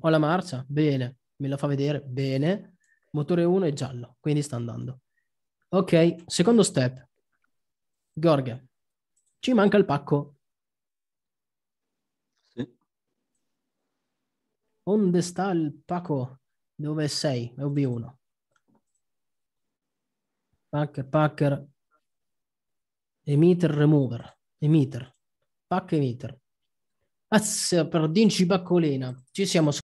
Ho la marcia? Bene. Me la fa vedere? Bene. Motore 1 è giallo, quindi sta andando. Ok, secondo step. Gorga, ci manca il pacco. Sì. Onde sta il pacco? Dove sei? È OB1. Packer, packer. Emitter, remover. Emitter. Pack emitter. Azza, per dinci baccolina. Ci siamo